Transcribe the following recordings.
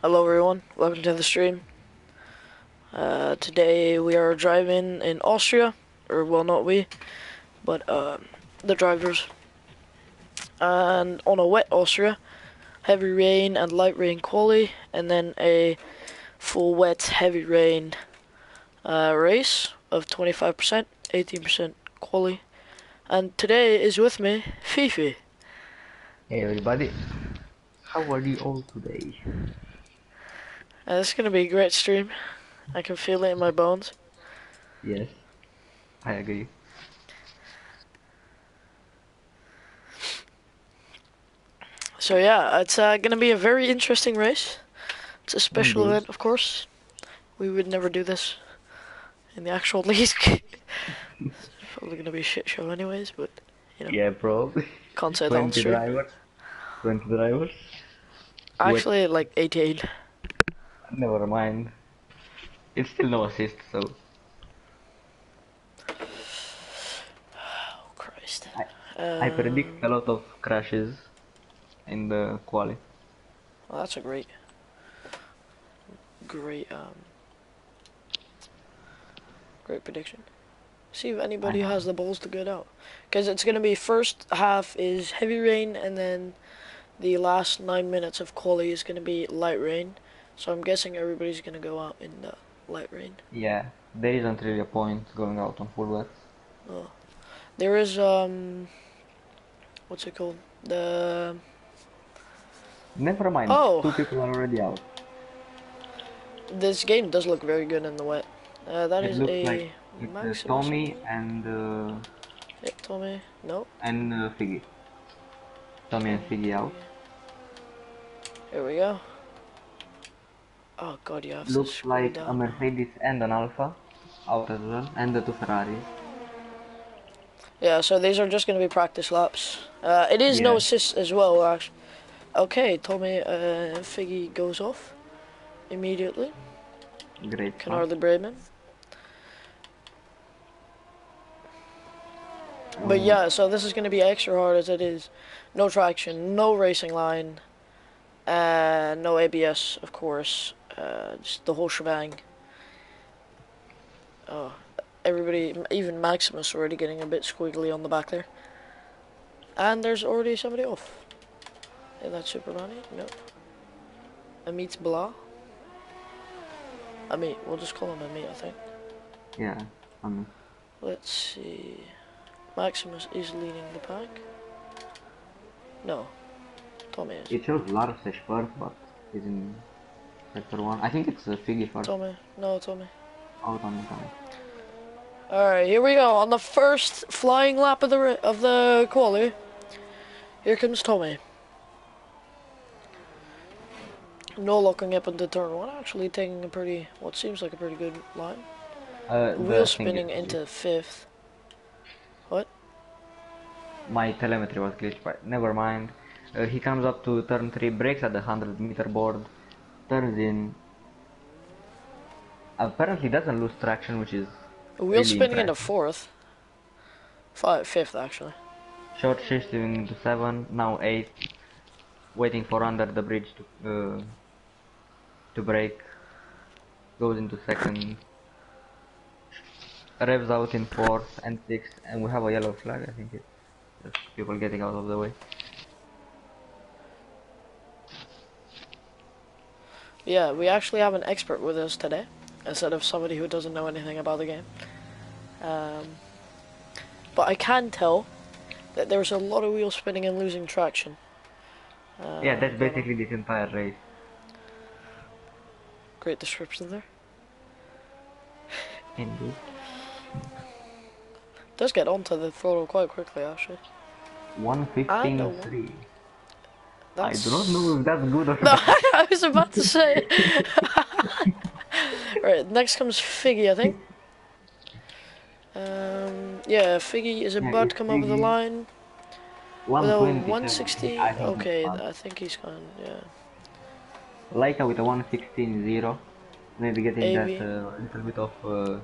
Hello everyone, welcome to the stream. Uh, today we are driving in Austria, or well not we, but uh, the drivers. And on a wet Austria, heavy rain and light rain quali, and then a full wet heavy rain uh, race of 25%, 18% quali. And today is with me, Fifi. Hey everybody, how are you all today? Uh, this is gonna be a great stream. I can feel it in my bones. Yes, I agree. So yeah, it's uh, gonna be a very interesting race. It's a special Indeed. event, of course. We would never do this in the actual league. it's probably gonna be a shit show anyways, but you know, Yeah, probably. can't say that on 20 stream. drivers. 20 drivers. Actually, like 18. Never mind. It's still no assist, so Oh Christ. I Um, predict a lot of crashes in the quali. Well, that's a great, great, um, great prediction. See if anybody has the balls to get out, because it's gonna be first half is heavy rain, and then the last nine minutes of quali is gonna be light rain. So I'm guessing everybody's gonna go out in the light rain. Yeah, there isn't really a point going out on full wet. Oh, there is um, what's it called? The Never mind, Oh. two people are already out. this game does look very good in the wet. Uh, that it is looks a like it's uh, Tommy and uh, Yep, Tommy. No. and uh, Figgy. Tommy and Figgy out. Here we go. Oh god, you have Looks like a. Mercedes and an Alpha out as well, and the two Ferraris. Yeah, so these are just gonna be practice laps. Uh, it is no assist as well, actually. Okay, Tommy uh, Figgy goes off immediately. Great. Can hardly brave him. But Um, yeah, so this is gonna be extra hard as it is. No traction, no racing line, uh, no ABS, of course. Uh, just the whole shebang. Oh, everybody, even Maximus, already getting a bit squiggly on the back there. And there's already somebody off. Is that Superman? No. Amit Blah. Amit, we'll just call him Amit, I think. Yeah. Um, Let's see. Maximus is leading the pack. No. Tommy is. it shows Lars as first, but in sector one. I think it's uh, Figgy first. Tommy. No, Tommy. On the time. Alright, here we go. On the first flying lap of the of the quali. Here comes Tommy. No locking up into turn one, actually taking a pretty, what seems like a pretty good line. Uh, Wheel spinning into fifth. What? My telemetry was glitched, but never mind. Uh, he comes up to turn 3, brakes at the 100 meter board, in. Apparently doesn't lose traction, which is Wheel Really spinning into impressive. fourth. Five, fifth, actually. short shifting into 7, now 8. Waiting for under the bridge to uh, to brake. Goes into second. Revs out in fourth and sixth, and we have a yellow flag. I think it's people getting out of the way. Yeah, we actually have an expert with us today, instead of somebody who doesn't know anything about the game. Um, but I can tell that there's a lot of wheels spinning and losing traction. Uh, yeah, that's basically this entire race. Great description there. Indeed. Does get onto the throttle quite quickly, actually. 115.3. That's... I do not know if that's good or no. I was about to say. right, next comes Figgy, I think. Um, yeah, Figgy is about to come Figgy. over the line. 120, 160. Okay, I think he's gone. Yeah. Leica with a 116 Maybe getting AV. that uh, little bit of uh,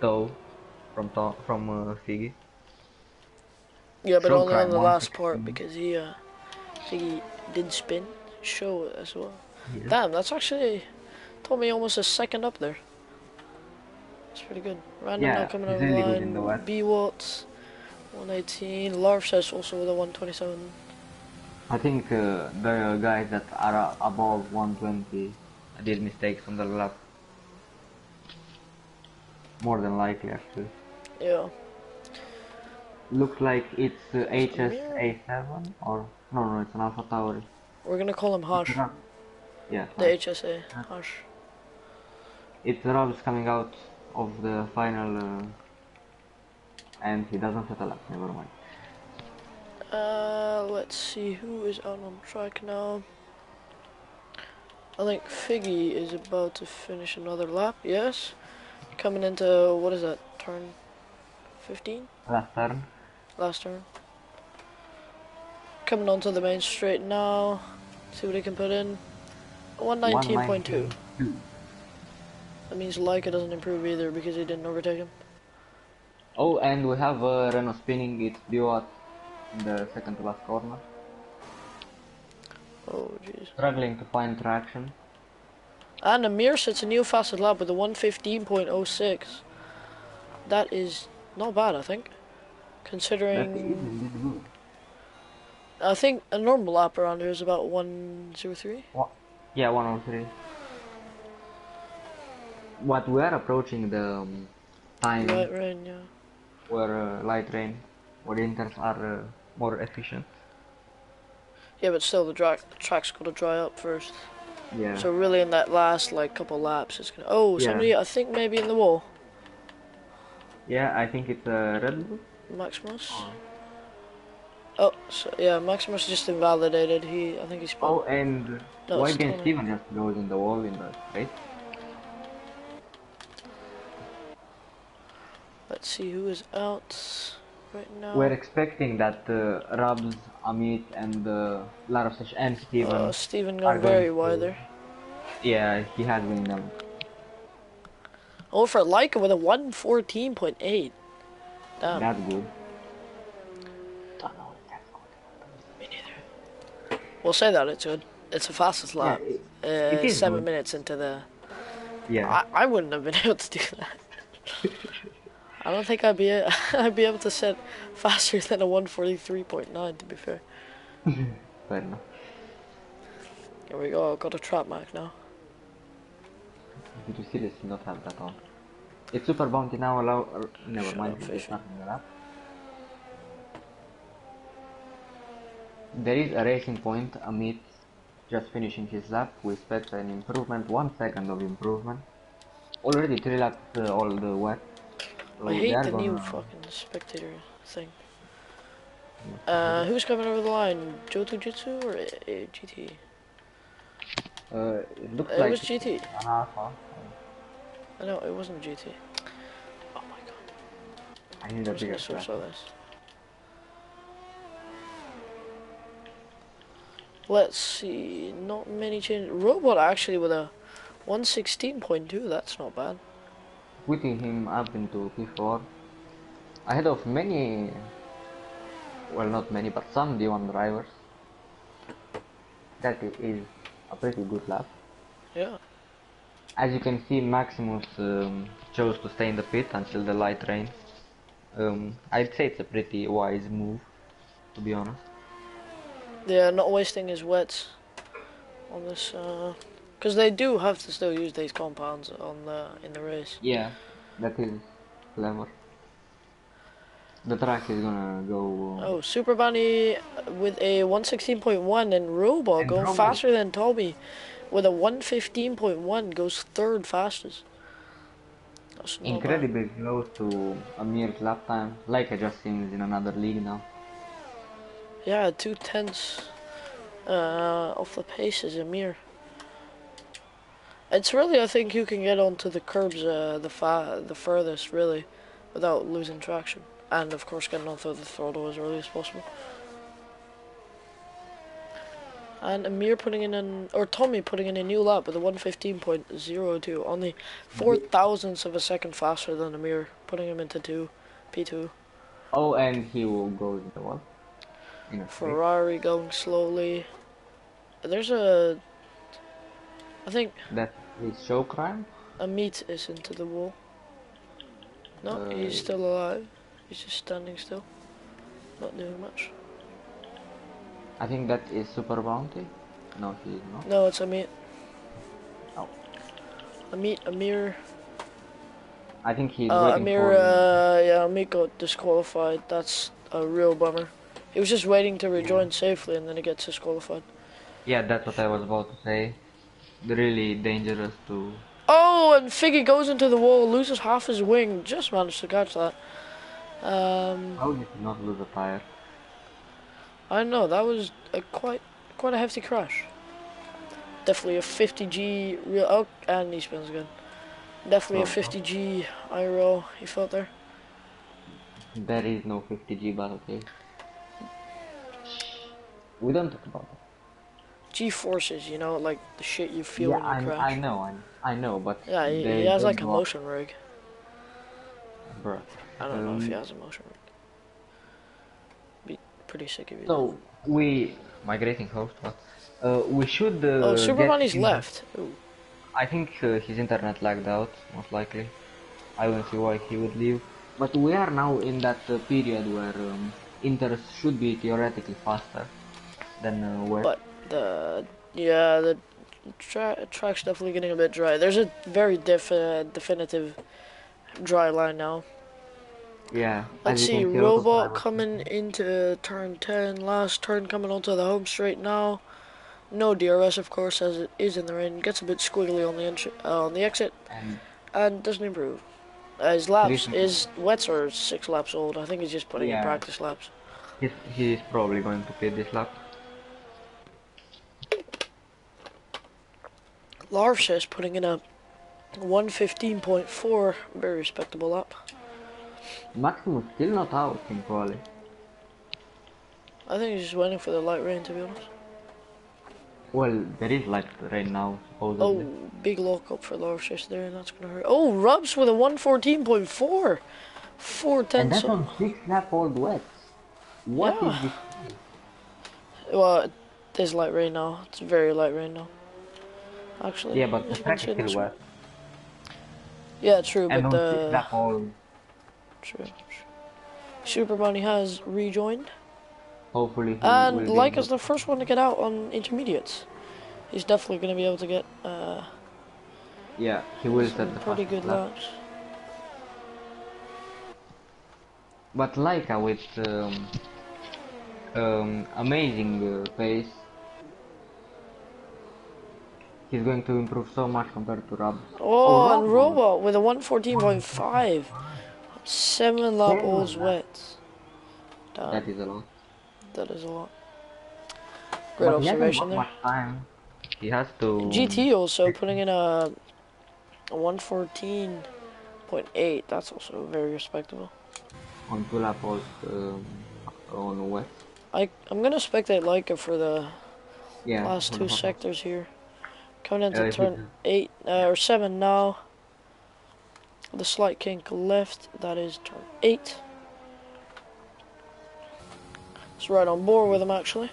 toe from to from uh, Figgy. Yeah, but Show only on the last part because he uh, Figgy did spin, show as well. Yes. Damn, that's actually told me almost a second up there. That's pretty good. Random Yeah, now coming the really good in the line. B Watts, 118. Larv says also with a 127. I think uh, the guys that are above 120 did mistakes on the lap. More than likely, actually. Yeah. Looks like it's uh, HSA7 or no, no, it's an Alpha Tauri. We're gonna call him Harsh. Yeah, The HSA. Harsh. it's Rob's coming out of the final, uh, and he doesn't set a lap. Never mind. Uh, let's see who is out on track now. I think Figgy is about to finish another lap. Yes. Coming into what is that turn? 15. Last turn. last turn. Coming onto the main straight now. See what he can put in. 119.2. 119.2. That means Leica doesn't improve either because he didn't overtake him. Oh, and we have uh, Renault spinning. It's Biot in the second to last corner. Oh jeez. Struggling to find traction. And Amir sets a new fastest lap with a 115.06. That is not bad, I think. Considering, is indeed good. I think a normal lap around here is about 103. Yeah, 103. But we are approaching the um, time Right, right, yeah. where uh, light rain, where the inters are uh, more efficient. Yeah, but still, the, dra- the track's got to dry up first. Yeah. So really, in that last like couple laps, it's gonna. Oh, Yeah. somebody, I think maybe in the wall. yeah, I think it's uh, Red Bull. Maximus. Oh, so, yeah, Maximus just invalidated. He, I think he's. Oh, and No, why didn't Tony. Steven just go in the wall in the race? Let's see who is out right now. We're expecting that uh, Rabs, Amit, and uh, Larosesh and Steven. Uh, Steven gone very going wide to- there. Yeah, he has been them. Oh, for Leica with a 114.8. Damn. That's good. Me neither. We'll say that it's good. It's the fastest lap. it- uh, it is seven good. minutes into the. Yeah. I, I wouldn't have been able to do that. I don't think I'd be a- I'd be able to set faster than a 143.9 to be fair. Fair enough. Here we go. Got a trap mark now. Did you seriously not have that on? It's super bounty now. Allow. er, never Shut mind. up, It's There is a racing point. Amit just finishing his lap. We expect an improvement. One second of improvement. Already three laps uh, all the wet. So I hate the new fucking spectator thing. Uh, who's coming over the line? Joto Jitsu or A- GT? Uh, it looks It like was GT. alpha. I know it wasn't GT. Oh my god. I need a bigger switch all this. Let's see. Not many changes. Robot actually with a 116.2. That's not bad. putting him up into P4 ahead of many, well, not many, but some D1 drivers. That is a pretty good lap. Yeah. As you can see, Maximus um, chose to stay in the pit until the light rain. Um, I'd say it's a pretty wise move, to be honest. Yeah, not wasting his wets on this. Uh, because they do have to still use these compounds on the in the race. Yeah, that is clever. The track is gonna go. Uh, oh, Super Bunny with a 116.1 and Robot And going Robot. faster than Toby with a 115.1 goes third fastest. That's not bad. incredibly close to a mere lap time. Like I just seems in another league now. Yeah, two tenths uh, off the pace is Amir. It's really, I think you can get onto the curbs uh, the the furthest really, without losing traction, and of course getting onto the throttle as early as possible. And Amir putting in an or Tommy putting in a new lap with a 115.02, only four thousandths of a second faster than Amir, putting him into two, P2. Oh, and he will go in the Ferrari going slowly. There's a I think That is show crime. Amit is into the wall. No, he's Uh, still alive. He's just standing still. Not doing much. I think that is super bounty. No, he is not. No, it's Amit. Oh. A meat, a Amir. I think he's Uh, Amir, uh, yeah, Amit got disqualified. That's a real bummer. He was just waiting to rejoin safely and then he gets disqualified. Yeah, that's what I was about to say. Really dangerous to. Oh, and Figgy goes into the wall, loses half his wing. Just managed to catch that. Um, How did he not lose a tire? I know that was a quite quite a hefty crash. Definitely a 50g real. Oh, and he spins again. Definitely a Oh. 50g IRL he felt there. There is no 50G, but okay. We don't talk about that. G forces, you know, like the shit you feel yeah, when you I, crash. I know, I, I know, but Yeah, he, he has like a motion rig. Bruh. I don't know if he Um, has a motion rig. Be pretty sick if he So we migrating host. What? Uh, we should. Uh. Oh, Super Bunny's left. Ooh. I think uh, his internet lagged out, most likely. I don't see why he would leave. But we are now in that uh, period where um, Inters should be theoretically faster than uh, West. But the yeah the tra- track's definitely getting a bit dry. There's a very def- uh, definitive dry line now. yeah. Let's see, robot coming into turn ten. Last turn coming onto the home straight now. No DRS, of course, as it is in the rain. Gets a bit squiggly on the uh, on the exit, And and doesn't improve. Uh, his laps, his wets are six laps old. I think he's just putting in practice laps. he's, he's probably going to pit this lap. Larv says putting in a 115.4, very respectable lap. Maximus still not out in quali. I think he's just waiting for the light rain, to be honest. Well, there is light rain now, Oh, big lock up for Larv says there, and that's gonna hurt. Oh, Rubs with a 114.4. Four tenths. and that's on six lap old wets. What is Yeah. this? Well, there's light rain now. It's very light rain now. Actually, Yeah, but the track is still wet. Yeah, true, And but the lap old. true. Super Bunny has rejoined, Hopefully he and like is the first one to get out on intermediates. He's definitely gonna be able to get uh, Yeah, he will set the pretty good lap. laps. But Laika with um, um, amazing uh, pace, he's going to improve so much compared to Rab. Oh, Oh, and Robo. Robot with a 114.5. Seven lap lap. wet. Damn, That is a lot. that is a lot. Great but observation there. time. He has to. GT also putting in a, a 114.8. That's also very respectable. on two lap old um, on wet. I I'm gonna spectate Leica for the Yeah. last two sectors here. Coming into Uh, if turn eight uh, or seven now. The slight kink left. That is turn eight. It's right on board with him actually.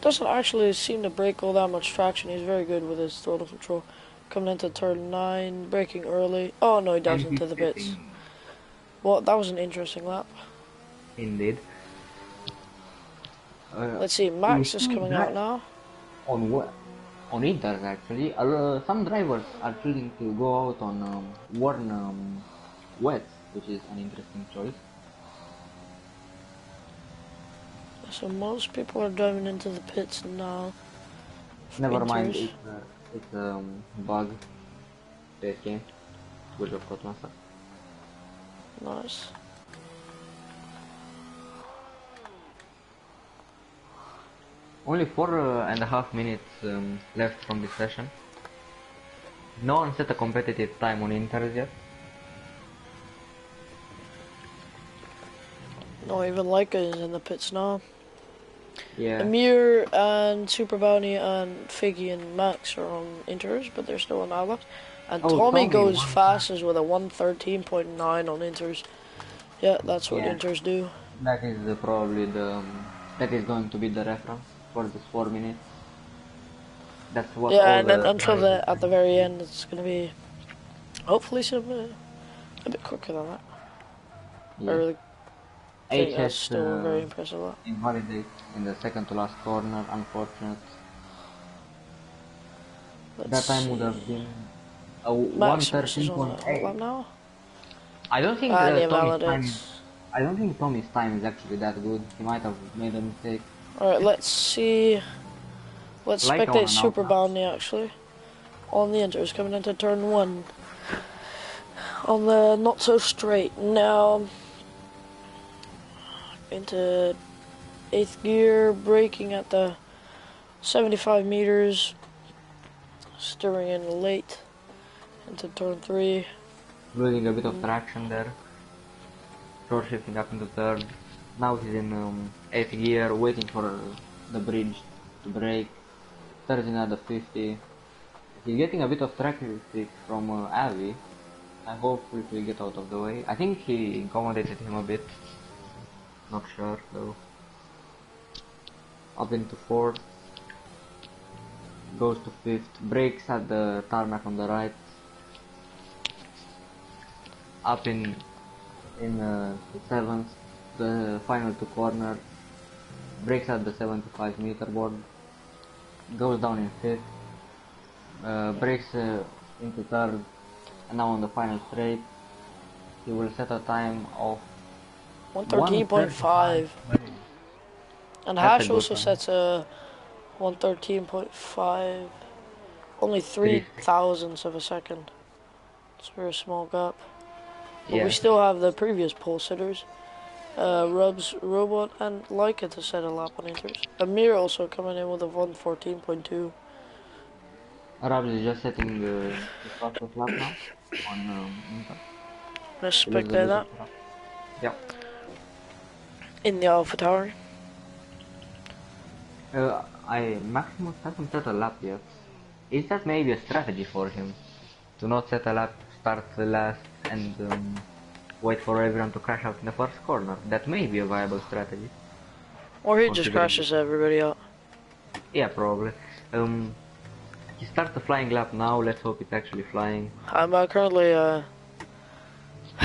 Doesn't actually seem to break all that much traction. He's very good with his throttle control. Coming into turn nine, braking early. Oh no, he dives into the pits. sitting- Well, that was an interesting lap. Indeed. Uh, Let's see, Max is coming out now. on what? On Inter actually, uh, some drivers are choosing to go out on um, worn um, wets, which is an interesting choice. So most people are driving into the pits now. Never mind, it's a it's a um, bug. That game, good of Codemaster. Nice. Only four uh, and a half minutes um, left from this session. No one set a competitive time on Inters yet. No, even Leica is in the pits now. Yeah. Amir and Super Bounty and Figgy and Max are on inters, but they're still on outlaps. And Oh, Tommy Tommy goes fastest with a 113.9 on inters. Yeah, that's what Yeah. inters do. That is uh, probably the um, that is going to be the reference for this four minutes. That's what. Yeah, and then the until the at the very end, it's gonna be hopefully some uh, a bit quicker than that. Yeah. I really think that's still uh, very impressive lap. invalidate in the second to last corner. Unfortunate. Let's that time would have been a one Maximus on point the lap eight. now. I don't think Ah, uh, Tommy's time. I don't think Tommy's time is actually that good. He might have made a mistake. Alright, let's see. Let's Like spectate Super Bounty actually. On the inters coming into turn one. On the not so straight. Now into eighth gear, braking at the 75 meters. Steering in late into turn three. losing a bit of traction there. Short shifting up into third. Now he's in um, 8th gear, waiting for the bridge to break, 13 out of 50. He's getting a bit of traction from uh, Avi. I hope we get out of the way. I think he accommodated him a bit. Not sure though. Up into fourth. Goes to fifth. Breaks at the tarmac on the right up in in uh, the final two corner, breaks at the 75 meter board, goes down in fifth, uh, breaks uh, into third, and now on the final straight, he will set a time of 113.5. And That's Hash also time. sets a 113.5. Only three thousandths of a second. It's a very small gap. But Yeah. we still have the previous pole sitters. Uh, Rubs, Robot, and Leica to set a lap on inters. Amir also coming in with a 114.2. Arabs is just setting the, the fastest lap now on um, Inter. Let's He loses a spectate that. Yeah. in the Alpha Tauri. Uh, I Maximus hasn't set a lap yet. Is that maybe a strategy for him? To not set a lap, start the last, and um, wait for everyone to crash out in the first corner. That may be a viable strategy. Or he just crashes everybody out. Yeah, probably. Um, he starts the flying lap now. Let's hope it's actually flying. I'm uh, currently, uh,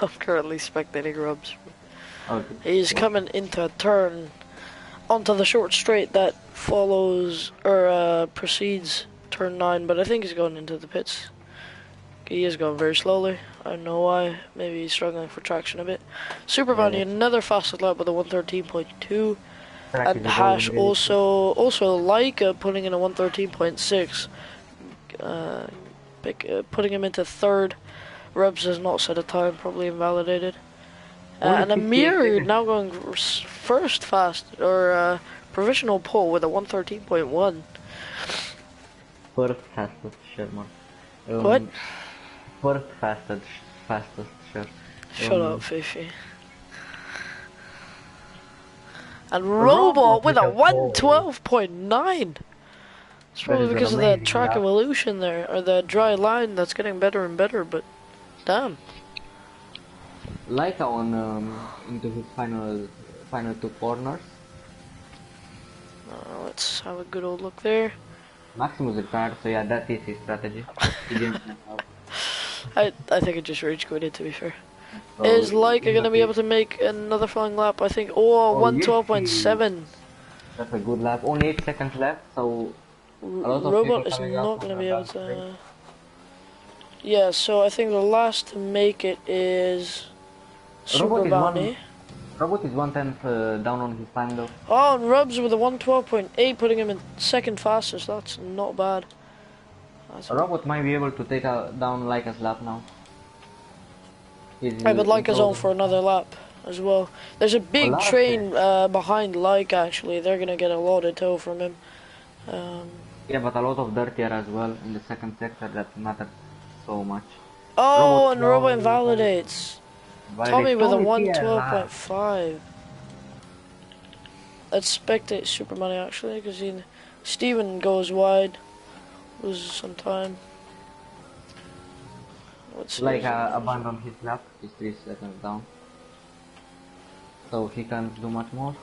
I'm currently spectating Rubs. Okay. He's coming into a turn onto the short straight that follows or uh, precedes turn 9, but I think he's going into the pits. He is going very slowly. I don't know why. Maybe he's struggling for traction a bit. Super Bunny, Yeah. another fastest lap with a 113.2. And Hash also, also Leica putting in a 113.6. Uh, pick, uh, putting him into third. Rubs has not set a time, probably invalidated. Uh, and 58 Amir now going first fast, or uh, provisional pole with a 113.1. First fastest Sherman. Um, What? First fastest, fastest Sher. Shut Um, up, Fifi. And Robot with a with 112.9! It's probably because of the track evolution there, or the dry line that's getting better and better, but damn. Laika on um, into his final final two corners. Uh, let's have a good old look there. Maximus retired, so yeah, that is his strategy. He didn't mess up. I I think it just rage quitted to be fair. So Is Leica in gonna be able to make another flying lap? I think. Oh, Oh, yes, 112.7. That's a good lap. Only eight seconds left, so lot of Robot people is not gonna be able to. Yeah, so I think the last to make it is Super Robot is Bounty. one- Robot is one tenth uh, down on his time though. Oh, and Rubs with a 112.8, putting him in second fastest. That's not bad. That's Robot might be able to take uh, down Laika's lap now. He's, I would like his own for another lap as well. There's a big lot of train uh, behind Like actually. They're gonna get a lot of tow from him. Um, Yeah, but a lot of dirt here as well in the second sector that matters so much. oh, Robot and Robo now- invalidates. Tommy with a Tommy here, lap. 112.5. Let's spectate Super Money actually, because he Steven goes wide, loses some time. Like uh, abandoned his lap, he's 3 seconds down. So he can't do much more.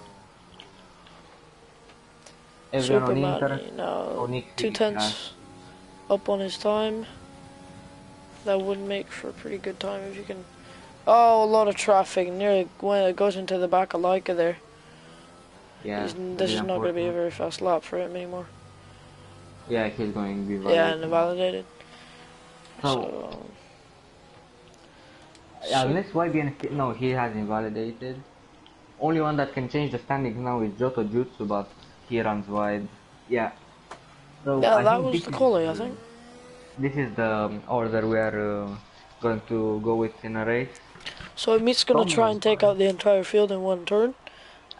Everyone on Superman Inter. now Oh, Nick two Fury, tenths up on his time. That would make for a pretty good time if you can. Oh, a lot of traffic. Nearly when it goes into the back of Leica there. Yeah. He's- this is not going to be a very fast lap for him anymore. Yeah, he's going to be validated. Yeah, invalidated. So, So, Yeah, unless YBN no, he has invalidated. Only one that can change the standings now is Joto Jutsu, but he runs wide. Yeah. So yeah, I that was the calling, I think. This is the um, order we are uh, going to go with in a race. So Meat's going to try and take out the entire field in one turn,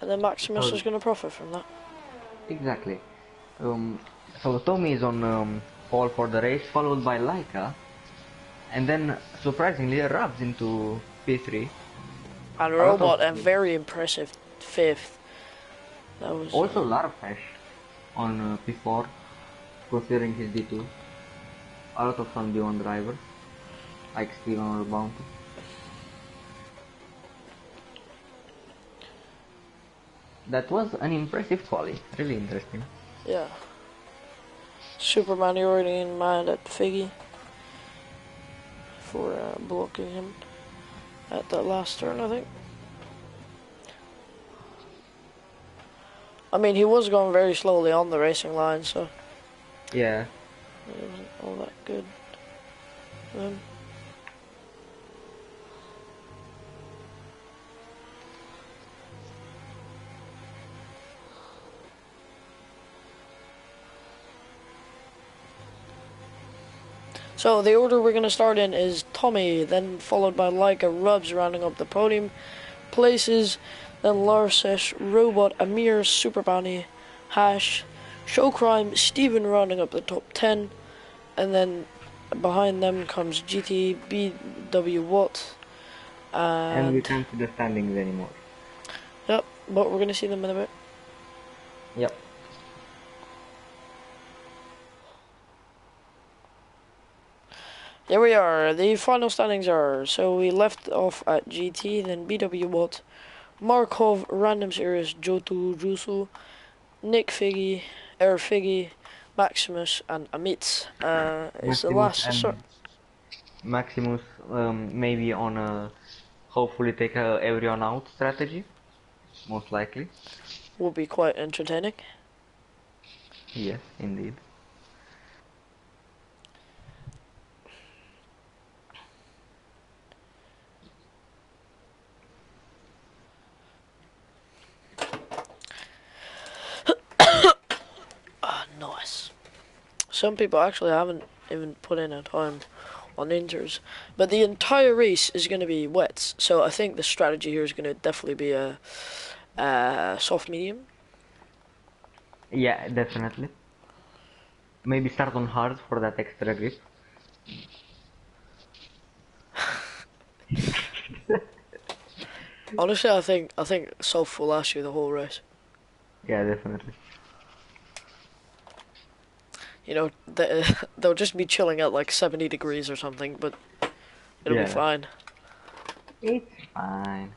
and then Maximus Oh. is going to profit from that. Exactly. Um, so Tommy is on um, pole for the race, followed by Laika, and then surprisingly Rabs into P3. And A Robot, a very impressive fifth. That was Also Larfesh on uh, P4, considering his D2. A lot of fun D1 drivers, like Steven or Bounty. That was an impressive quali, really interesting. Yeah. Superman already in mind at Figgy for uh, blocking him at that last turn, I think. I mean, he was going very slowly on the racing line, so Yeah, it wasn't all that good. Um, So the order we're gonna start in is Tommy, then followed by Leica Rubs rounding up the podium places, then Larsesh, Robot, Amir, Super Bounty, Hash, Show Crime, Steven rounding up the top ten, and then behind them comes GT, BW Watt, and we and can't see the standings anymore. yep, but we're gonna see them in a bit. Yep. There we are. The final standings are so we left off at GT, then BW Watt, Markov, Random Series, Jotu Jusu, Nick Figgy, Air Figgy, Maximus, and Amit. Uh, is the last. Maximus um, maybe on a hopefully take a everyone out strategy, most likely. will be quite entertaining. Yes, indeed. Ah, nice. Some people actually haven't even put in a time on inters, but the entire race is going to be wets. So I think the strategy here is going to definitely be a, a soft medium. Yeah, definitely. Maybe start on hard for that extra grip. Honestly, I think I think soft will last you the whole race. Yeah, definitely. You know, they, they'll just be chilling at like 70 degrees or something, but it'll Yeah. be fine. It's fine.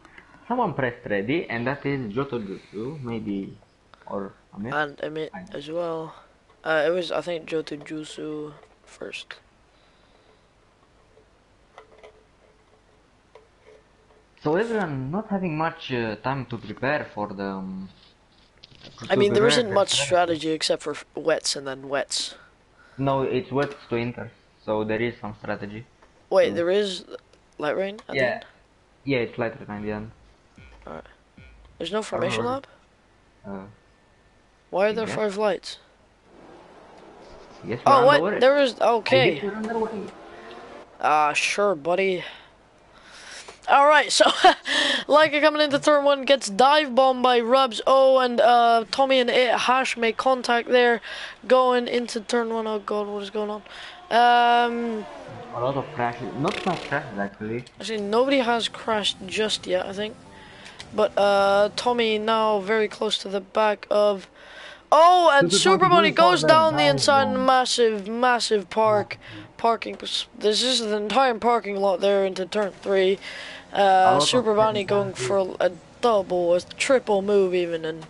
Someone pressed ready, and that is Joto Jutsu, maybe, or Amir. And Emit as well. Uh, it was I think Joto Jusu first. So everyone not having much uh, time to prepare for the. Um, I mean, there isn't much strategy except for wets and then wets. No, it's wet to enter, so there is some strategy. Wait, Mm. there is light rain. At the Yeah. end? Yeah, it's lighter than the end. There's no formation lap. Uh, Why are there Yeah. five lights? yes, Oh, what? There is. Okay. Ah, sure, buddy. All right, so Leica coming into turn one gets dive bombed by Rubs. Oh, and uh, Tommy and it, Hash make contact there, going into turn one. Oh God, what is going on? Um, A lot of crashes, not much crashes actually. actually, nobody has crashed just yet, I think. But uh, Tommy now very close to the back of. Oh, and Super Super Bunny goes goes for the down the inside massive, massive park, parking. This is the entire parking lot there into turn three. Uh, Super Bunny technical going for a double, a triple move even, and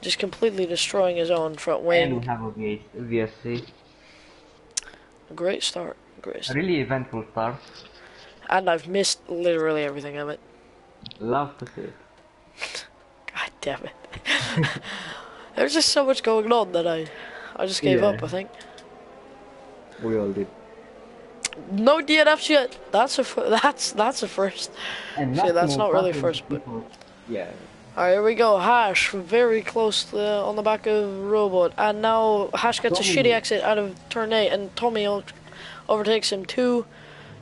just completely destroying his own front wing. And we have a VSC. Great start. Great A start. really eventful start. And I've missed literally everything of it. Love to see it. God damn it. There's just so much going on that I, I just gave Yeah. up. I think. We all did. No DNFs yet. That's a that's that's a first. And See, that's not really first, but- Yeah. All right, here we go. Hash very close to the, on the back of Robot, and now Hash gets a shitty exit out of turn eight, and Tommy overtakes him too.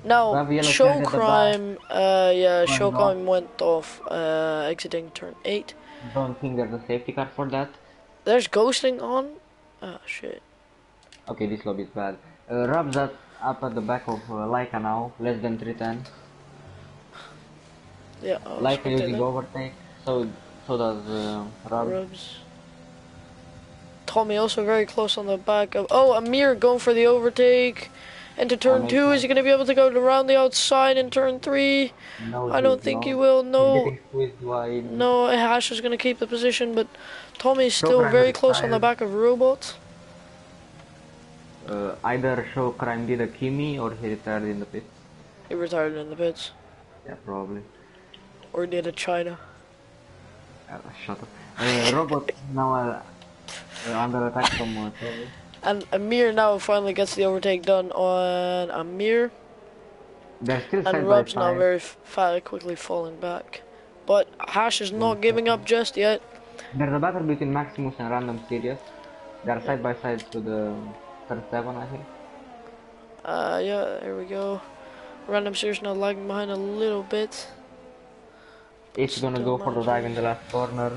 Now have yellow Show flag at the back. Crime, uh, yeah, Going Show off. Crime went off, uh, exiting turn eight. Don't think there's a safety car for that. There's ghosting on. Oh shit. Okay, this lobby is bad. Uh, Rob's at, up at the back of uh, Laika now, less than 310. Yeah. I was Laika using that. overtake, so so does uh, Rob. Rubs. Tommy also very close on the back of. Oh, Amir going for the overtake. Into turn two, is he going to be able to go around the outside in turn three? No, I don't think not. he will. No, getting squeezed wide. no. Hash is going to keep the position, but Tommy's still Program very close on the back of Robot. Uh, either Show Crime did a Kimi or he retired in the pits. He retired in the pits, Yeah, probably. or did a China. Uh, shut up. Uh, Robot now uh, uh, under attack from uh, And Amir now finally gets the overtake done on Amir, They're still and Rob's now very f- quickly falling back. But Hash is not giving up just yet. There's a battle between Maximus and Random Sirius. They're side by side to the third seven, I think. Uh, yeah, here we go. Random Series now lagging behind a little bit. It's gonna go for the dive in the left corner?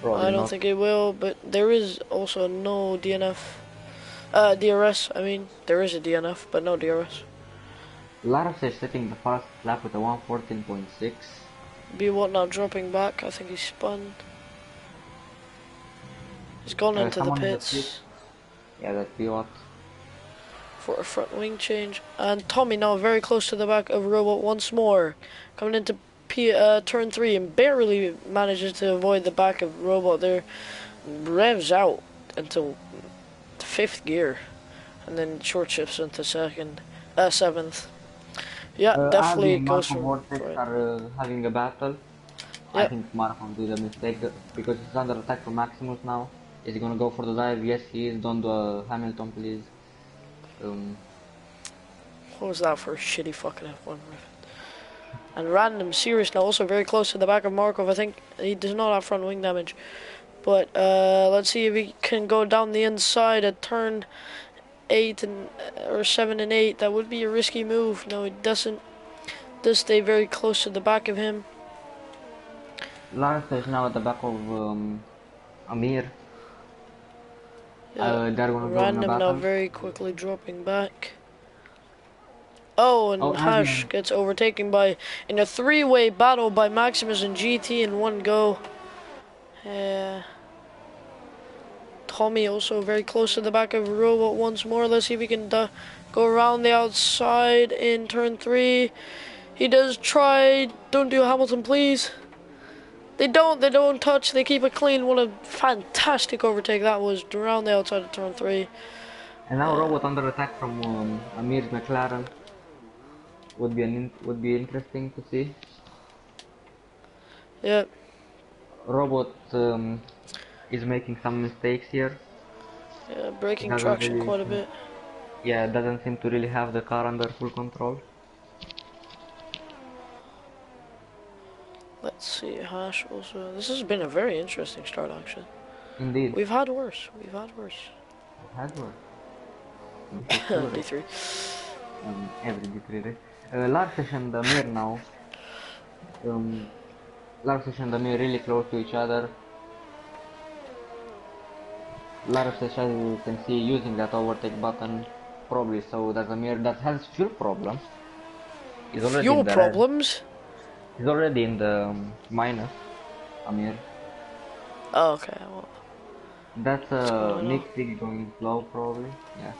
Probably I don't not. think it will, but there is also no DNF. Uh, DRS, I mean, there is a DNF, but no DRS. Lars is setting the fast lap with a 114.6. Be what now dropping back, I think he spun. He's gone Uh, into the someone in the pits Yeah, what. for a front wing change. And Tommy now very close to the back of Robot once more. Coming into P uh, turn 3 and barely manages to avoid the back of Robot there. Revs out until fifth gear. And then short shifts into second, uh, seventh. Yeah, Uh, definitely and goes Marco for. Vortex for it. are uh, having a battle. I think Marco did a mistake because he's under attack from Maximus now. Is he gonna go for the dive? Yes, he is. Don't do a Hamilton, please. Um, What was that for a shitty fucking F1? And random Sirius now also very close to the back of Markov. I think he does not have front wing damage. But uh, let's see if he can go down the inside at turn eight and or seven and eight. That would be a risky move. No, he doesn't. Does stay very close to the back of him. Lars is now at the back of um, Amir. Uh, they're gonna go in a Random now very quickly dropping back. Oh, and Oh, Hash gets overtaken by in a three-way battle by Maximus and GT in one go. Yeah. Tommy also very close to the back of Robot once more. Let's see if he can go around the outside in turn three. He does try. Don't do Hamilton, please. They don't. They don't touch. They keep it clean. What a fantastic overtake that was around the outside of turn three. And now Robot under attack from um, Amir's McLaren. Would be an in- would be interesting to see. Yeah. Robot um, is making some mistakes here. Yeah, Doesn't traction really- quite a bit. Yeah, doesn't seem to really have the car under full control. Let's see, Hash also. This has been a very interesting start, actually. Indeed. We've had worse. We've had worse. Has worked. D3. um, every bit really. Uh, Larkish and Amir now. Um, Larkish and Amir really close to each other. Larkish, as you can see, using that overtake button, probably so that Amir that has fuel problems. Already Fuel problems? He's already in the um, minus. Amir. Oh, okay. Well, That's uh? Nick Sig going slow, probably. Yeah.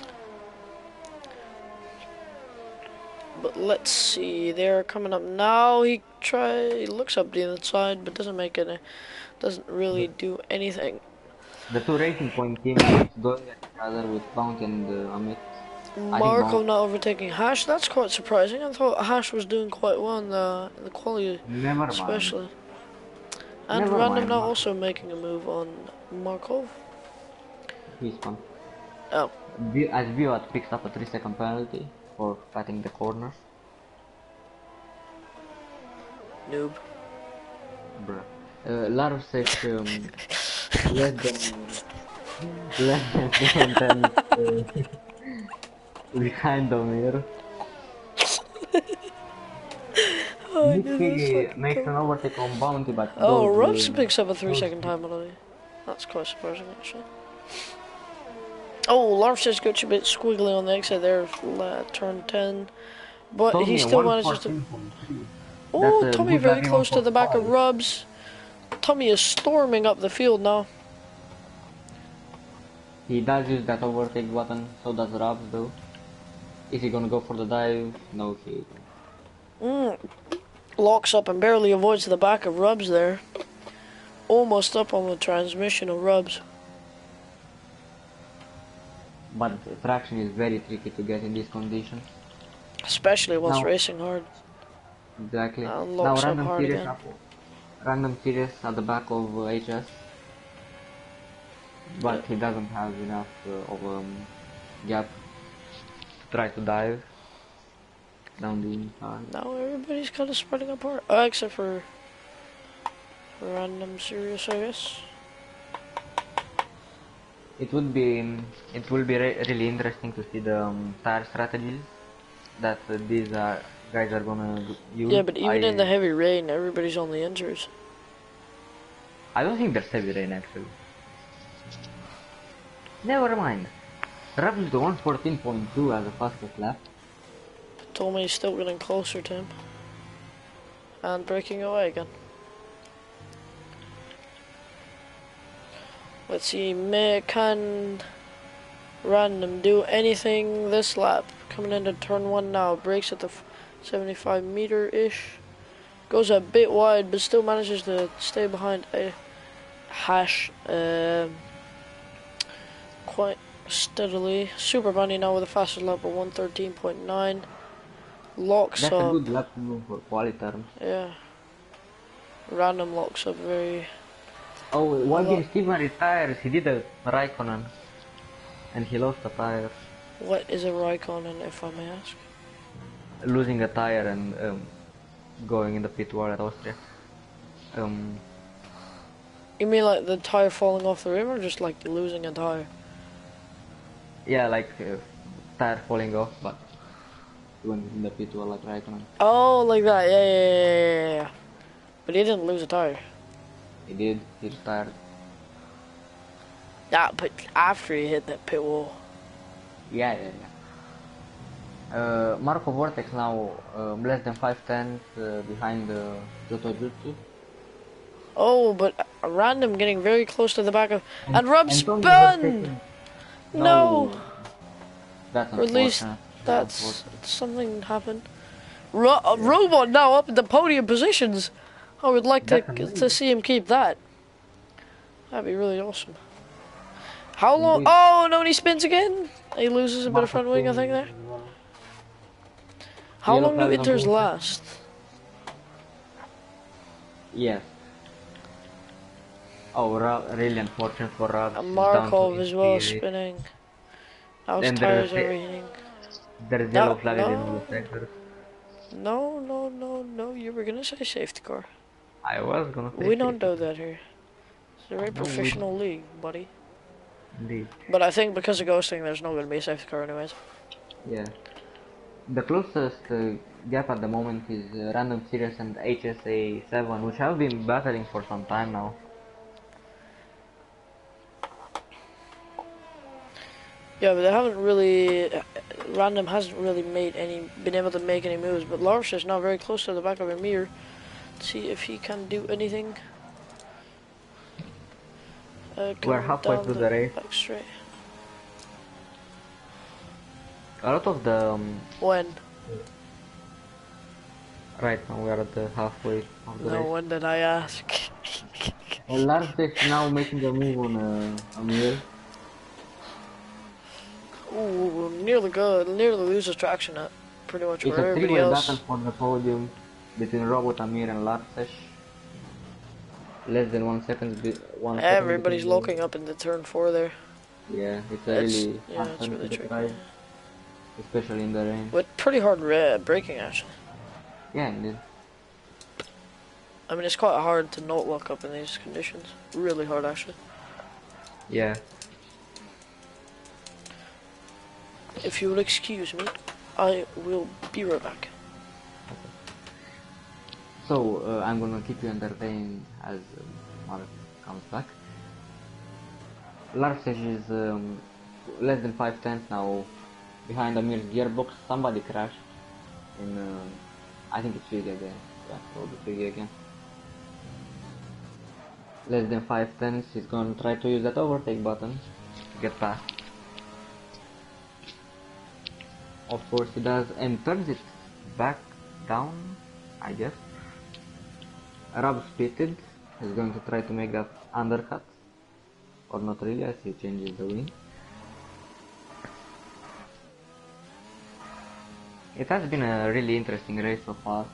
but let's see. They're coming up now. He try he looks up the inside, but doesn't make it. doesn't really do anything. The two Racing Point teams going at each other with Bounty and uh, Amit. Think Marco Mount- not overtaking Hash. That's quite surprising. I thought Hash was doing quite well in the in the quality, Never mind. especially. And Never Random mind, now Marco. also making a move on Markov. He's fun. Oh, As Viot picks up a 3 second penalty for cutting the corners. noob. Bruh. Uh, Lars says um, less than less than 10 uh, behind the mirror. Oh, Nick dude, that's Piggy makes an overtake on Bounty, but Oh, Rubs picks up a three second time penalty. That's quite surprising, actually. Oh, Lars just got you a bit squiggly on the exit there, uh, turn 10. But Tommy, he still manages to. Oh, Tommy very close to the back of. Rubs. Tommy is storming up the field now. He does use that overtake button, so does Rubs though. Is he gonna go for the dive? No, he Mm. Locks up and barely avoids the back of Rubs there. Almost up on the transmission of Rubs. But traction is very tricky to get in these conditions. Especially whilst Now- racing hard. Exactly. Uh, now up random hard series up, random series at the back of uh, HS. But he doesn't have enough uh, of um, gap try to dive down the. Now everybody's kind of spreading apart. Uh, except for random serious, I guess. It would be it will be re- really interesting to see the um, tire strategies that uh, these uh, guys are gonna use. Yeah, but even I, in the heavy rain, everybody's on the injuries. I don't think there's heavy rain actually. Never mind. Is the 114.2 as the fastest lap. Tommy's still getting closer to him. And breaking away again. Let's see, may, can Random do anything this lap? Coming into turn one now, brakes at the 75 meter ish. Goes a bit wide, but still manages to stay behind a hash um, quite steadily. Super Bunny now with the fastest lap of 113.9. Locks That's a up. good lap for quali terms. Yeah. Random locks up very. Oh, while Well- Steven retires, he did a Raikkonen. And he lost a tire. What is a Raikkonen, if I may ask? Losing a tire and um, going in the pit wall at Austria. Um, You mean like the tire falling off the rim, or just like losing a tire? Yeah, like uh, tire falling off, but in the pit wall like Raikkonen. Oh, like that. Yeah, yeah, yeah, yeah. But he didn't lose a tire. He did, he retired. Yeah, but after he hit that pit wall. Yeah, yeah, yeah. Uh, Marco Vortex now um, less than 5 tenths uh, behind uh, Joto Jutsu. Oh, but a random getting very close to the back of. And Rob And Tommy spun! Overtaking- No! That's Or at least. That's something happened. Ro- uh, Robot now up in the podium positions. I would like to to see him keep that. That'd be really awesome. How long? Oh no! And he spins again. He loses a bit of front wing, I think there. How long do flag inters last? Yes. Oh, Ra- really unfortunate for. And Markov as well spinning. Now his Then there tires is are a- reheating. There's No, flag in no. all the. No, no, no, no. You were gonna say safety car. I was gonna say We don't do that here. It's a very No, professional league, buddy. Indeed. But I think because of ghosting, there's not gonna be a safety car anyways. Yeah. The closest uh, gap at the moment is uh, Random Series and HSA 7, which have been battling for some time now. Yeah, but they haven't really. Random hasn't really made any, been able to make any moves. But Lars is now very close to the back of Emir. See if he can do anything. Uh, We're halfway through the race. Back straight. A lot of the um, When? right now we are at the halfway of the No, race. when did I ask? And Larvfish now making a move on uh, Amir. Ooh, nearly good. Nearly loses traction at pretty much It's where a everybody else. battle for the podium between Robot Amir and Larfish. Less than one second. One second Everybody's them. locking up in the turn four there. Yeah, it's a It's- really yeah, it's really tricky. drive, especially in the rain. With pretty hard red braking actually. Yeah, indeed. I mean, it's quite hard to not lock up in these conditions. Really hard, actually. Yeah. If you will excuse me, I will be right back. So uh, I'm gonna keep you entertained as um, Mark comes back. Larfish is um, less than five tenths now behind Amir's gearbox. Somebody crashed in. um I think it's Figgy again. Yeah, probably Figgy again. Less than five tenths. He's gonna try to use that overtake button to get past. Of course he does and turns it back down, I guess. Rob spitted. He's going to try to make that undercut. Or not really as he changes the wing. It has been a really interesting race so far.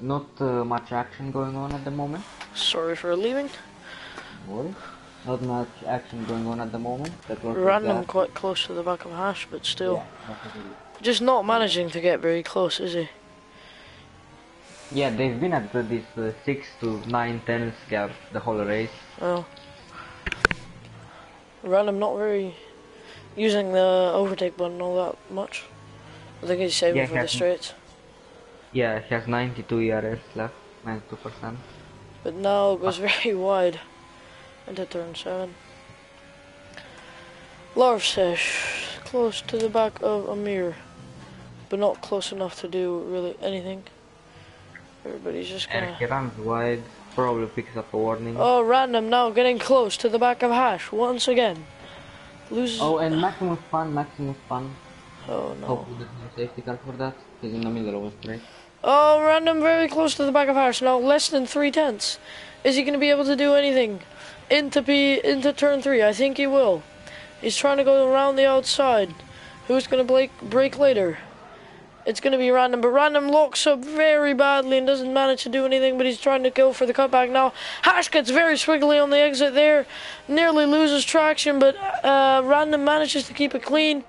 Not uh, much action going on at the moment. Sorry for leaving. Worry. Not much action going on at the moment. Random quite close to the back of Hash, but still. Yeah. Just not managing to get very close, is he? Yeah, they've been at the, this uh, 6 to 9 tenths gap the whole race. Well. Random not very using the overtake button all that much. I think he's saving Yeah, for the has- straights. Yeah, he has 92 ERS left, 92%. But now it goes very wide into turn 7. Larvsesh, close to the back of Amir, but not close enough to do really anything. Everybody's just And gonna. he runs wide, probably picks up a warning. Oh, random now getting close to the back of Hash once again. Loses. Oh, and Maximus Fun, Maximus Fun. Oh no. Hopefully there's no safety car for that. He's in the middle of a straight. Oh, random very close to the back of Hash. Now less than three tenths. Is he going to be able to do anything into P into turn three? I think he will. He's trying to go around the outside. Who's going to break break later? It's going to be random, but random locks up very badly and doesn't manage to do anything. But he's trying to go for the cutback now. Hash gets very swiggly on the exit there, nearly loses traction, but uh, random manages to keep it clean.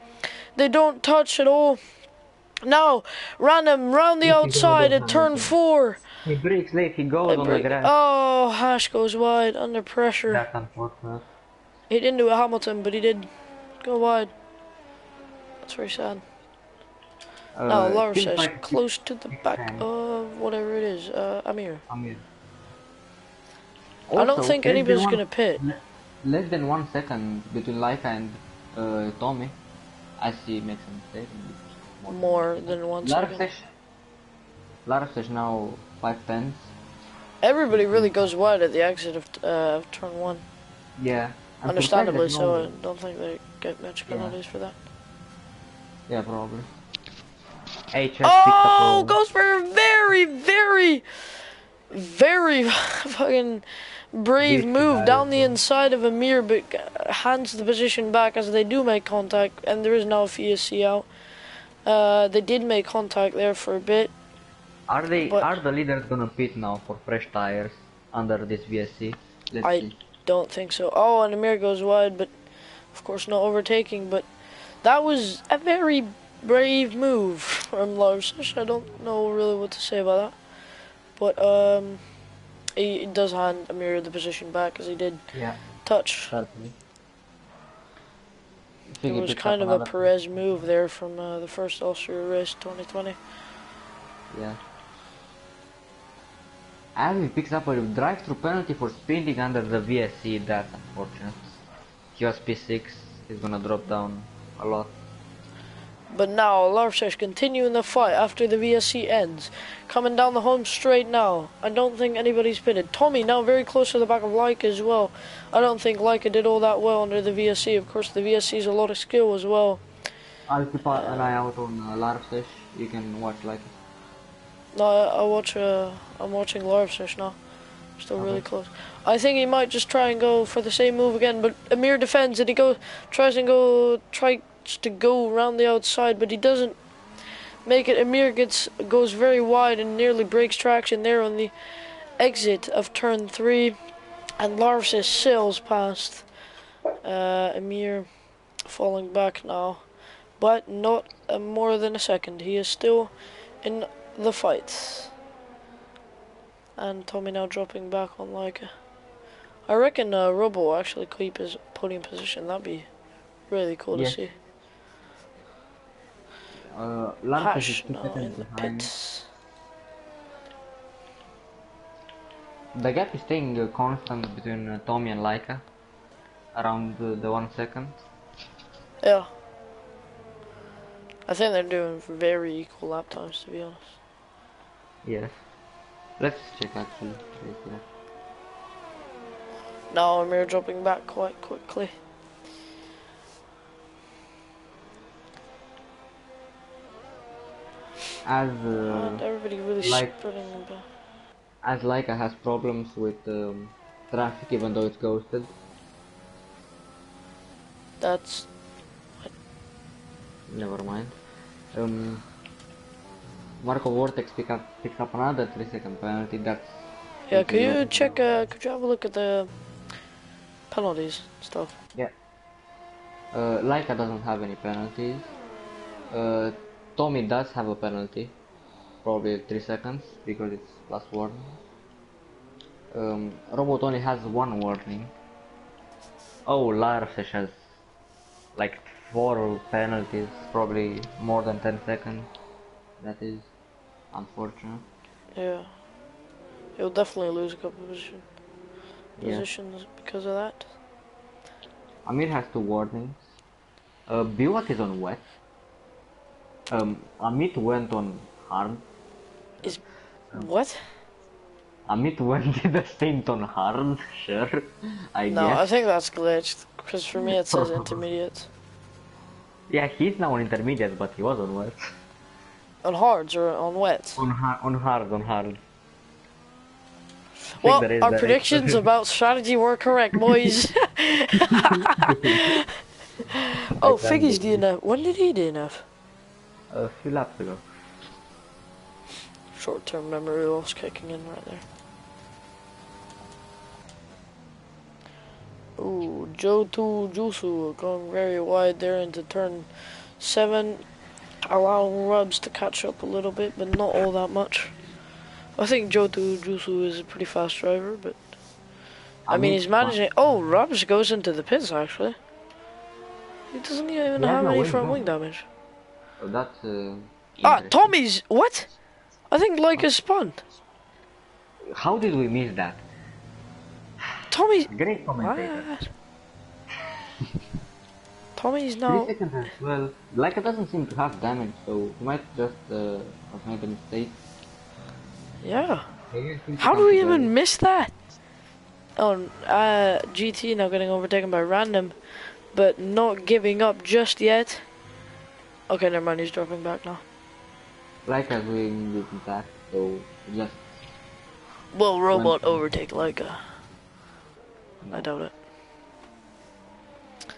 They don't touch at all. Now, random round the He can go outside at turn four. He breaks late, he goes on the grass. Oh, Hash goes wide under pressure. That's unfortunate. He didn't do a Hamilton, but he did go wide. That's very sad. Uh, now, Lars team says fight- close to the back times. of whatever it is, uh, Amir. Amir. I don't think anybody's one- gonna pit. Less than one second between Leica and uh, Tommy, as he makes a mistake. More than one one second. Larfish now five tenths. Everybody really goes wide at the exit of, uh, of turn one. Yeah. I'm Understandably so. I don't think they get much Yeah. penalties for that. Yeah, probably. HS Oh, goes for a very, very, very fucking brave move down the inside of Amir, but hands the position back as they do make contact, and there is now a VSC out. Uh, they did make contact there for a bit. Are they? But- are the leaders gonna pit now for fresh tires under this VSC? Let's I see. don't think so. Oh, and Amir goes wide, but of course no overtaking. But that was a very brave move from Lars. I don't know really what to say about that. But um, he, he does hand Amir the position back as he did Yeah, touch. certainly. It was kind of a Perez move there from uh, the first Austria race 2020. Yeah. And he picks up a drive-through penalty for speeding under the VSC. That's unfortunate. He was P6. He's gonna drop down a lot. But now Larsesh continuing the fight after the VSC ends. Coming down the home straight now. I don't think anybody's pitted. Tommy now very close to the back of Leica as well. I don't think Leica did all that well under the VSC. Of course, the VSC is a lot of skill as well. I'll keep an eye out on uh, Larfish. you can watch like No, I, I watch. Uh, I'm watching Larvfish now. Still really close. I think he might just try and go for the same move again, but Amir defends and he goes, tries and go, tries to go around the outside, but he doesn't make it. Amir gets goes very wide and nearly breaks traction there on the exit of turn three, and Larvfish sails past uh, Amir, falling back now, but not uh, more than a second. He is still in the fights. And Tommy now dropping back on like I reckon uh, Robo will actually keep his podium position. That'd be really cool Yes. to see. uh Hash now in the behind. pits. The gap is staying uh, constant between uh, Tommy and Laika, around uh, the one second. Yeah. I think they're doing very equal lap times to be honest. Yes. Let's check actually. Wait, yeah. Now Amir dropping back quite quickly. As and uh, everybody really like- spreading them as Laika has problems with um, traffic, even though it's ghosted. That's Never mind. Um, Marco Vortex pick up, picks up another 3 second penalty. That's yeah. Could you check? Uh, could you have a look at the penalties stuff? Yeah. Uh, Laika doesn't have any penalties. Uh, Tommy does have a penalty. Probably 3 seconds because it's last warning. Um, Robot only has one warning. Oh, Larfish has like 4 penalties, probably more than 10 seconds. That is unfortunate. Yeah. He'll definitely lose a couple position, Yeah. positions because of that. Amir has two warnings. Uh, Biwak is on wet. Um, Amit went on hard. Is what? Amit went in the stint on hard, sure, I No, I think that's glitched. Because for me it says intermediate. Yeah, he's now on intermediate, but he was on wet. On hards or on wet? On, har- on hard, on hard. Well, our predictions about strategy were correct, boys. oh, um, Figgy's DNF. When did he DNF? A few laps ago. Short-term memory loss kicking in right there. Ooh, Joe2 Jusu going very wide there into turn 7, allowing Rubs to catch up a little bit, but not all that much. I think Joe2 Jusu is a pretty fast driver, but I mean, Amit he's managing. Oh, Rubs goes into the pits actually. He doesn't even has have no any front wing damage. So that's uh, Ah. Tommy's what? I think like is spun. How did we miss that? Tommy's Great commentator. Tommy's now. seconds as well. Like it doesn't seem to have damage, so he might just uh, have made a mistake. Yeah. How do we even miss that? Oh, uh, GT now getting overtaken by Random, but not giving up just yet. Okay, never mind. He's dropping back now. Like as doing this attack, so just Will Robot overtake Leica? I doubt it.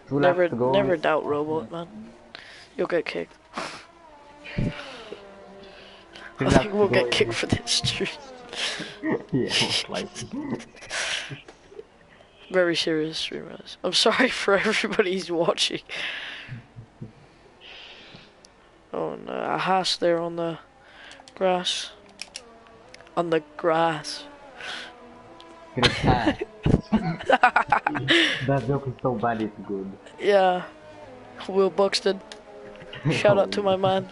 Two Never, laps to go. never doubt Robot, man. You'll get kicked. I think we'll get kicked for this stream. yeah, most likely. Very serious streamers. I'm sorry for everybody who's watching. Oh, uh, a Haas there on the grass. On the grass. That joke is so bad it's good. Yeah. Will Buxton. Shout out to my man.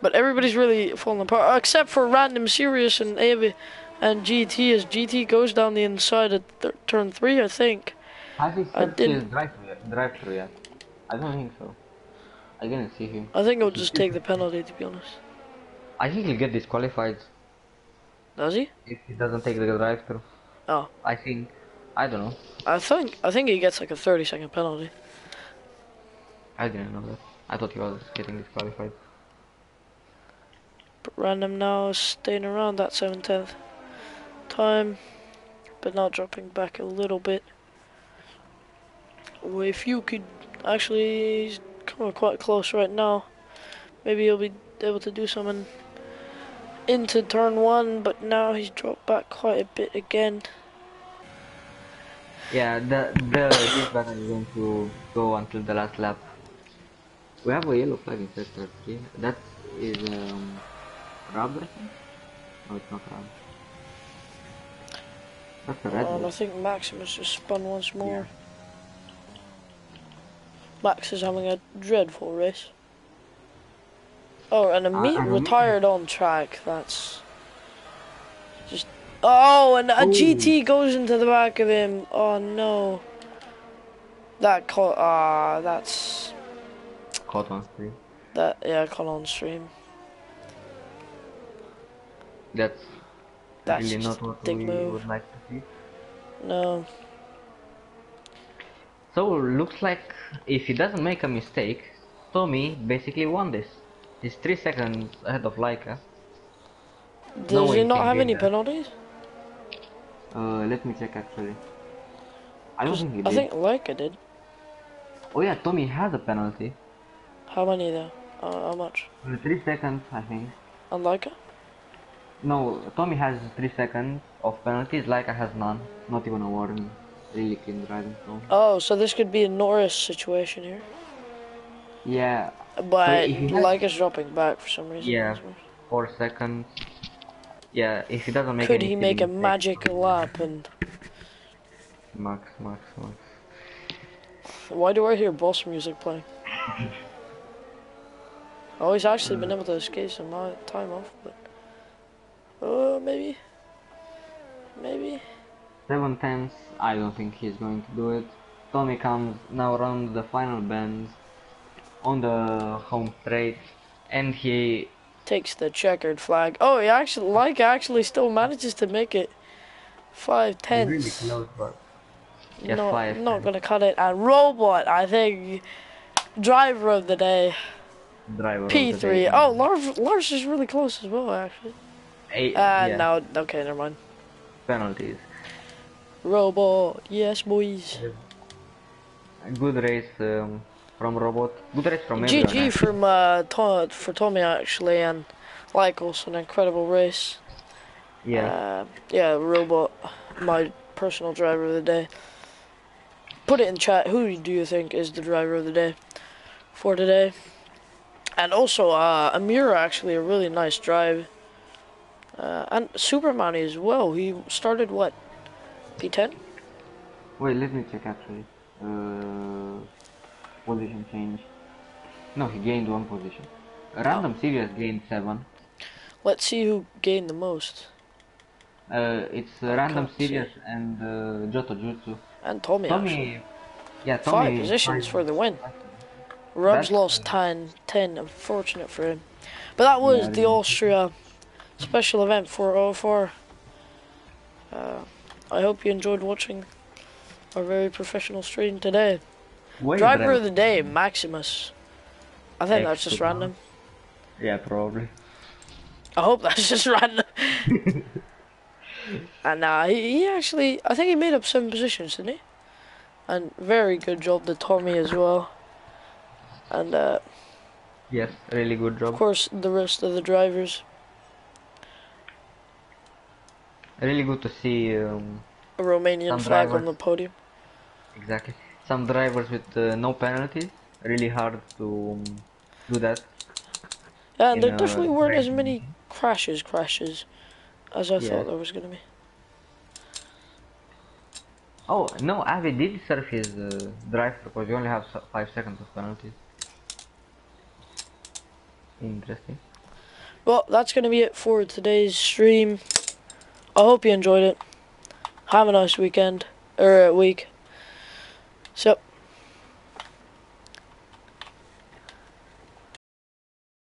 But everybody's really falling apart, except for random Sirius and Avi and GT. As GT goes down the inside at th- turn three, I think. Has he I set his didn't- drive yet? Drive through yet? I don't think so. I didn't see him. I think he'll just take the penalty, to be honest. I think he'll get disqualified Does he? if he doesn't take the drive through. Oh, I think. I don't know. I think I think he gets like a 30 second penalty. I didn't know that. I thought he was getting disqualified. But random now is staying around that 7 tenth time, but now dropping back a little bit. Well, if you could actually he's coming quite close right now, maybe he'll be able to do something into turn one, but now he's dropped back quite a bit again. Yeah, the the this battle is going to go until the last lap. We have a yellow flag in sector three. That is um Rab, I think? No, it's not. That's a red And I think Maximus just spun once more. Max is having a dreadful race. Oh, and a I don't retired on track. That's. Oh, and a Ooh. GT goes into the back of him. Oh no. That caught. Ah, that's Caught on stream. that. Yeah, caught on stream. That's, That's really not what we move. would like to see. No. So looks like if he doesn't make a mistake, Tommy basically won this. He's three seconds ahead of Laika. Does No he he not have any that. penalties? Uh, let me check actually. I don't think he I did. think Leica did. Oh yeah, Tommy has a penalty. How many though? Uh, how much? Uh, Three seconds, I think. On Leica? No, Tommy has three seconds of penalties. Laika has none. Not even a warning. Really clean driving. So Oh, so this could be a Norris situation here. yeah, But he Leica's dropping back for some reason. Yeah. four seconds. Yeah, if he doesn't make Could he make a magic lap and Max, Max, Max. why do I hear boss music playing? oh, he's actually been able to escape some time off, but uh, maybe, maybe. Seven tenths. I don't think he's going to do it. Tommy comes now around the final bend on the home straight, and he Takes the checkered flag. Oh, he actually, Leica actually still manages to make it five tenths. close, but Yes, no, five I'm not tenths. gonna cut it. And robot, I think, driver of the day, driver. of the P3. day. Oh, Lars, Lars is really close as well, actually. Eight, Uh, yeah, no, okay, never mind. penalties. Robot, yes, boys. Good race um, from Robot. Good race from. GG from uh, to- for Tommy actually, and like also an incredible race. Yeah. Uh, yeah, Robot, my personal driver of the day. Put it in chat. Who do you think is the driver of the day for today? And also, uh, Amira actually a really nice drive. Uh, and Superman as well. He started what? P10? Wait, let me check actually. Uh, position change. No, he gained one position. Random series gained seven. Let's see who gained the most. Uh, it's uh, random can't see. and uh, Joto Jutsu. And Tommy, actually. Tommy, yeah, Tommy. Five positions five- for the win. Rubs lost 10, 10, unfortunate for him. But that was Yeah, the. Austria special event for 04. Uh, I hope you enjoyed watching our very professional stream today. Wait, Driver driver. of the day, Maximus. I think that's just random. Yeah, probably. I hope that's just random. and uh, he, he actually, I think he made up seven positions, didn't he? And very good job to Tommy as well. And uh, Yes, really good job. of course, the rest of the drivers. Really good to see um, A Romanian flag on the podium. exactly some drivers with uh, no penalties. Really hard to um, do that. Yeah, and there definitely weren't as many crashes, crashes, as I Yeah. thought there was gonna be. Oh no, Avi did serve his uh, drive because you only have five seconds of penalties. Interesting. Well, that's gonna be it for today's stream. I hope you enjoyed it. Have a nice weekend or uh, week. So,